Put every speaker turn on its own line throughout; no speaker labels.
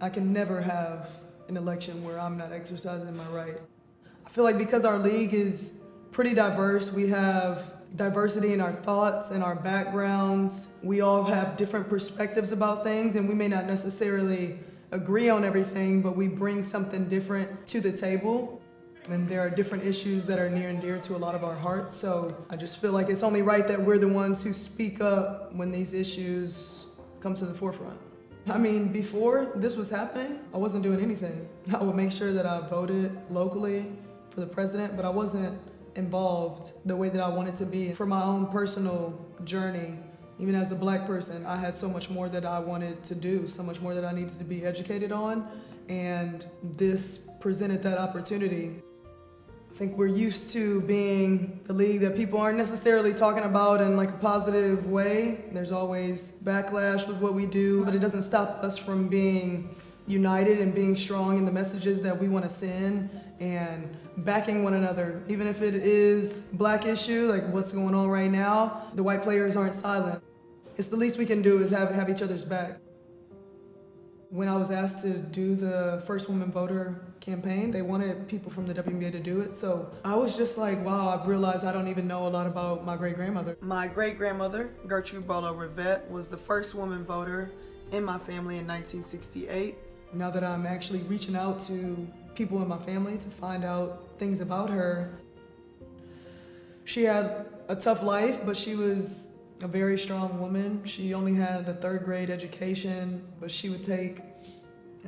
I can never have an election where I'm not exercising my right. I feel like because our league is pretty diverse, we have diversity in our thoughts and our backgrounds. We all have different perspectives about things, and we may not necessarily agree on everything, but we bring something different to the table. And there are different issues that are near and dear to a lot of our hearts. So I just feel like it's only right that we're the ones who speak up when these issues come to the forefront. I mean, before this was happening, I wasn't doing anything. I would make sure that I voted locally for the president, but I wasn't involved the way that I wanted to be. For my own personal journey, even as a black person, I had so much more that I wanted to do, so much more that I needed to be educated on, and this presented that opportunity. I think we're used to being the league that people aren't necessarily talking about in like a positive way. There's always backlash with what we do, but it doesn't stop us from being united and being strong in the messages that we want to send and backing one another. Even if it is black issue, like what's going on right now, the white players aren't silent. It's the least we can do is have, have each other's back. When I was asked to do the first woman voter campaign, they wanted people from the WNBA to do it. So I was just like, wow, I realized I don't even know a lot about my great grandmother. My great grandmother, Gertrude Barlow Rivette, was the first woman voter in my family in 1968. Now that I'm actually reaching out to people in my family to find out things about her, she had a tough life, but she was a very strong woman. She only had a third grade education, but she would take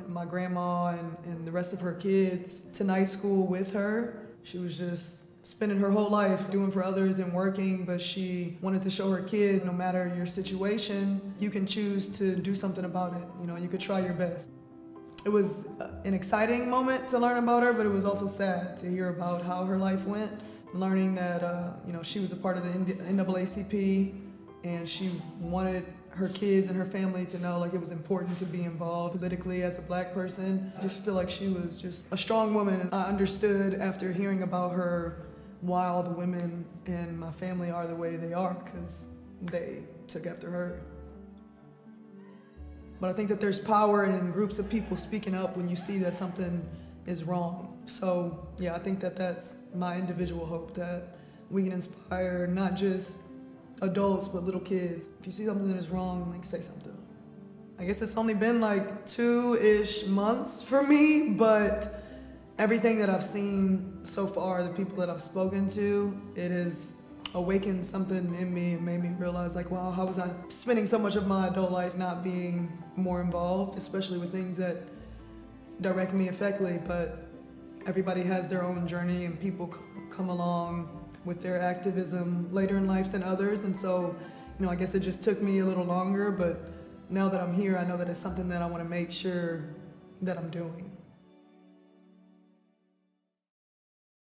my grandma and, and the rest of her kids to night school with her. She was just spending her whole life doing for others and working, but she wanted to show her kid no matter your situation, you can choose to do something about it. You know, you could try your best. It was an exciting moment to learn about her, but it was also sad to hear about how her life went. Learning that, uh, you know, she was a part of the NAACP and she wanted her kids and her family to know like it was important to be involved politically as a black person. I just feel like she was just a strong woman. I understood after hearing about her why all the women in my family are the way they are because they took after her. But I think that there's power in groups of people speaking up when you see that something is wrong. So yeah, I think that that's my individual hope that we can inspire not just adults but little kids. If you see something that is wrong, like say something. I guess it's only been like two-ish months for me, but everything that I've seen so far, the people that I've spoken to, it has awakened something in me and made me realize like, wow, how was I spending so much of my adult life not being more involved, especially with things that direct me effectively, but everybody has their own journey and people come along with their activism later in life than others. And so, you know, I guess it just took me a little longer, but now that I'm here, I know that it's something that I want to make sure that I'm doing.